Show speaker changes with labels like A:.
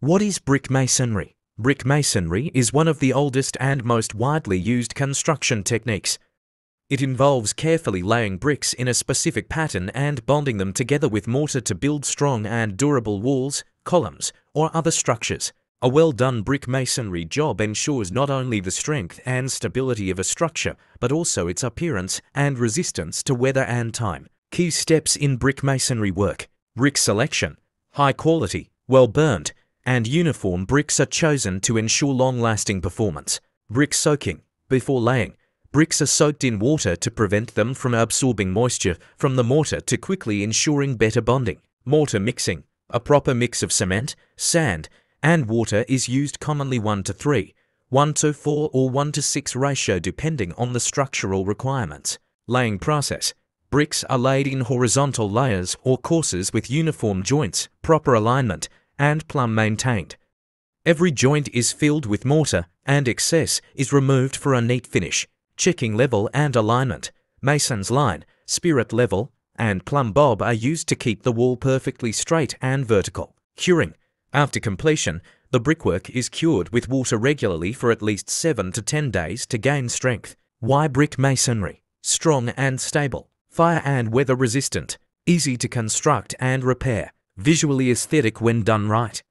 A: What is brick masonry? Brick masonry is one of the oldest and most widely used construction techniques. It involves carefully laying bricks in a specific pattern and bonding them together with mortar to build strong and durable walls, columns, or other structures. A well-done brick masonry job ensures not only the strength and stability of a structure, but also its appearance and resistance to weather and time. Key steps in brick masonry work. Brick selection. High quality, well burnt, and uniform bricks are chosen to ensure long-lasting performance. Brick soaking. Before laying, bricks are soaked in water to prevent them from absorbing moisture from the mortar to quickly ensuring better bonding. Mortar mixing. A proper mix of cement, sand, and water is used commonly 1 to 3, 1 to 4 or 1 to 6 ratio depending on the structural requirements. Laying process. Bricks are laid in horizontal layers or courses with uniform joints, proper alignment, and plumb maintained. Every joint is filled with mortar and excess is removed for a neat finish, checking level and alignment. Mason's line, spirit level, and plumb bob are used to keep the wall perfectly straight and vertical. Curing. After completion, the brickwork is cured with water regularly for at least 7 to 10 days to gain strength. Why brick masonry? Strong and stable, fire and weather resistant, easy to construct and repair, visually aesthetic when done right.